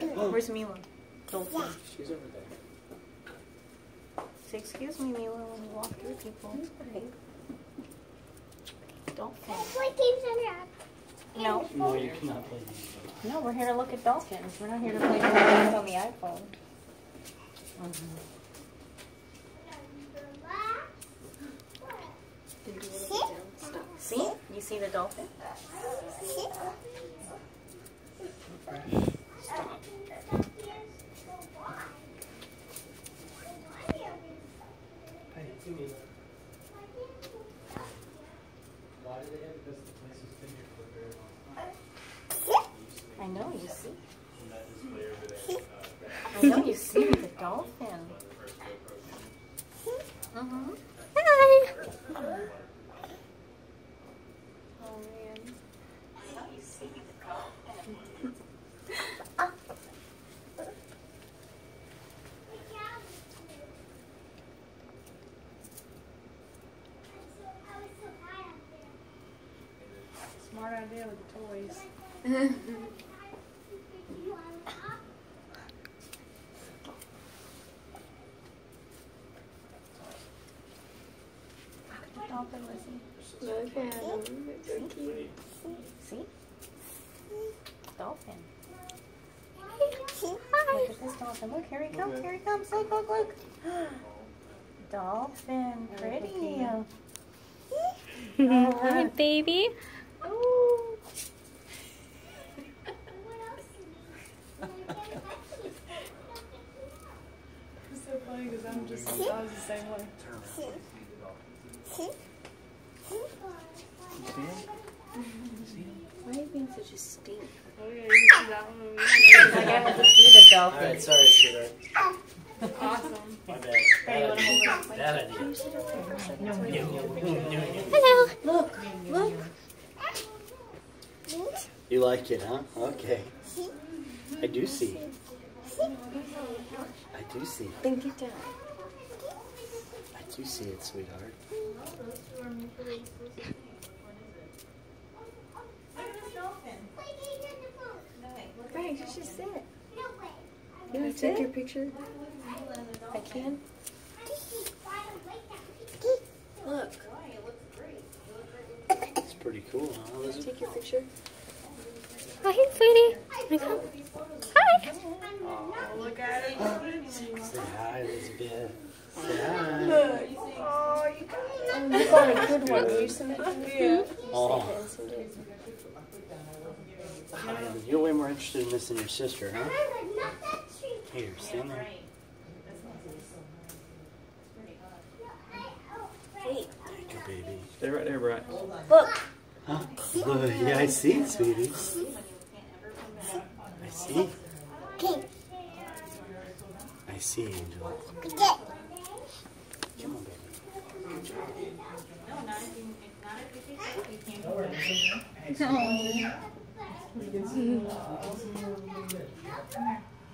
Oh. Where's Mila? Dolphin. She's over there. Say, excuse me, Mila, when you walk through people. Dolphin. Play games on your app. No. No, you cannot play these. No, we're here to look at dolphins. We're not here to play games on the iPhone. See? You see the dolphin? Hey, give me that. Why do they have this? The place has been here for a very long time. I know you see. And that display over there, uh, I know you see the dolphin. one of the first GoPro cameras. Mm-hmm. Hi. Oh man. I know you see the dolphin. Smart idea with the toys. Dolphin, Lizzie. Look at him. They're cute. See? Dolphin. Hi. Look at this dolphin. Look, here he comes. Here he comes. Look, look, look. Dolphin. Pretty. Hi, baby. Ooh. It's so funny because I'm just, I was the same way. You see him? See him? Why are you being such a stink? Oh yeah, you can see that one. I got to see the dolphin. Alright, sorry, sweetheart. Awesome. My bad. Hey, you Bad wanna idea. hold it? Bad idea. No, no, no. Hello. Look, look. You like it, huh? Okay. I do see. I do see. Thank you, Dad. I do see it, sweetheart. Right, you should sit. You want to take your picture? I can. Look, It's pretty cool, huh, Elizabeth? take your picture. Hi, sweetie. Come? Hi. Oh, look at it. Say hi, Elizabeth. Say hi. Oh, you got Oh, you got a good one. You send it to me? Yeah. Oh, hi. You're way more interested in this than your sister, huh? Here, stand there. Hey, Thank you, baby. Stay right there, Brett. look. Huh? Look, yeah, I see it, sweetie. I see. Okay. I see, Angel. Good. Come on, baby. Elizabeth, come here. Right, look. What is going on? I know, it's for putting your hair on toes. You understand? Okay.